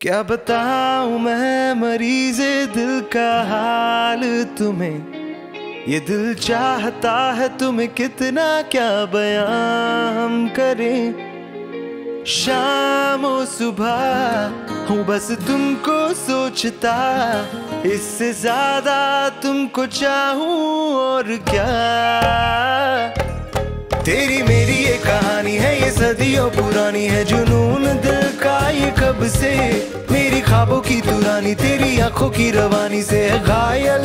क्या बताऊँ मैं मरीज़ दिल का हाल तुम्हें? ये दिल चाहता है तुम्हें कितना क्या बयां हम करें? शाम सुबह हूँ बस तुमको सोचता, इससे ज़्यादा तुमको चाहूँ और क्या? तेरी मेरी ये कहानी है, ये सदियों पुरानी है, जुनून ये कब से मेरी ख्वाबों की दुरानी, तेरी आँखों की रवानी से है घायल।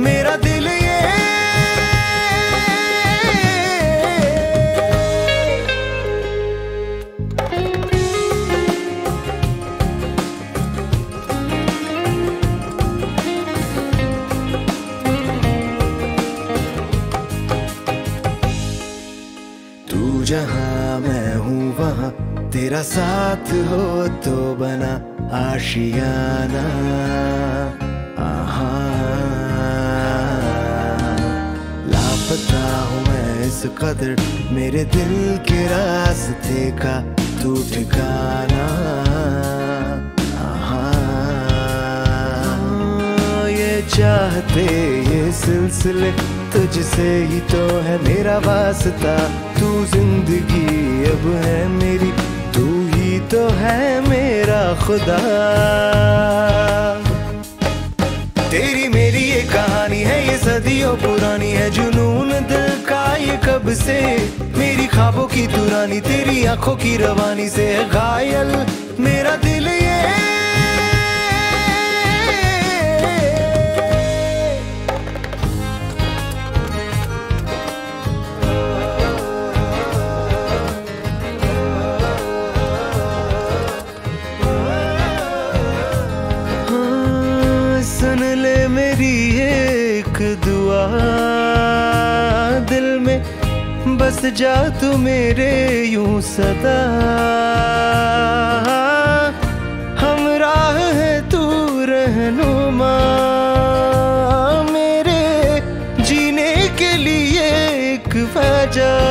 मेरा दिल ये तू जहाँ मैं हूँ वहाँ तेरा साथ हो तो बना आशियाना। आहा। लापता हूँ मैं इस कदर, मेरे दिल के रास्ते का तू ठिकाना चाहते ये सिलसिले, तुझसे ही तो है मेरा वास्ता। तू ज़िंदगी अब है मेरी ही मेरा खुदा। तेरी मेरी ये कहानी है, ये सदियों पुरानी है। जुनून दिल का ये कब से? मेरी ख्वाबों की दुरानी तेरी आँखों की रवानी से है। घायल मेरा दिल ये दिल में बस जा तू मेरे यूँ सदा। हम राह है तू रहनुमा। मेरे जीने के लिए एक वजह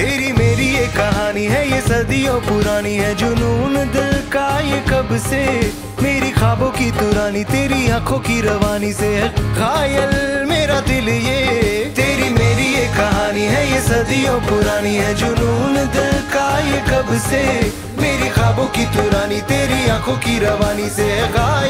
तेरी मेरी ये कहानी है, ये सदियों पुरानी है। जुनून दिल का ये कब से? मेरी ख्वाबों की दुरानी तेरी आँखों की रवानी से है। घायल मेरा दिल ये, तेरी मेरी ये कहानी है, ये सदियों पुरानी है। जुनून दिल का ये कब से? मेरी ख्वाबों की दुरानी तेरी आँखों की रवानी से है। घायल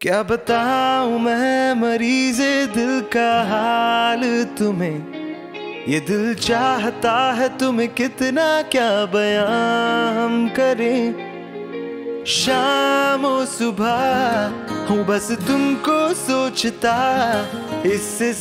क्या बताऊ मैं मरीज़ दिल का हाल तुम्हें? ये दिल चाहता है तुम्हें कितना क्या बयां हम करें? शाम सुबह हूँ बस तुमको सोचता, इससे